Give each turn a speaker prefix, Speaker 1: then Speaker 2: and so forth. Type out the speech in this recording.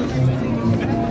Speaker 1: ハハハハ